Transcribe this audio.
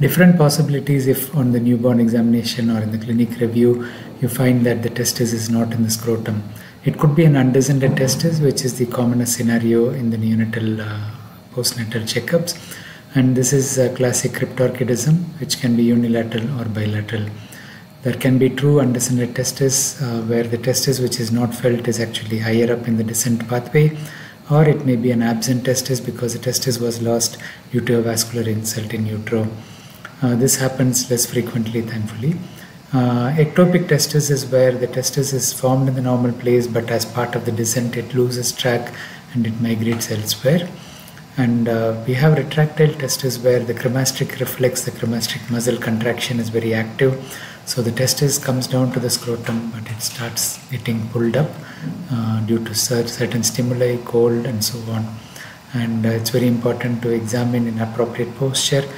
different possibilities if on the newborn examination or in the clinic review you find that the testis is not in the scrotum. It could be an undescended testis, which is the commonest scenario in the neonatal uh, postnatal checkups. And this is a classic cryptorchidism, which can be unilateral or bilateral. There can be true undescended testis, uh, where the testis which is not felt is actually higher up in the descent pathway, or it may be an absent testis because the testis was lost due to a vascular insult in utero. Uh, this happens less frequently, thankfully. Uh, ectopic testis is where the testis is formed in the normal place, but as part of the descent, it loses track and it migrates elsewhere. And uh, we have retractile testis where the cremasteric reflex, the cremasteric muscle contraction is very active. So the testis comes down to the scrotum, but it starts getting pulled up uh, due to certain stimuli, cold, and so on. And uh, it's very important to examine in appropriate posture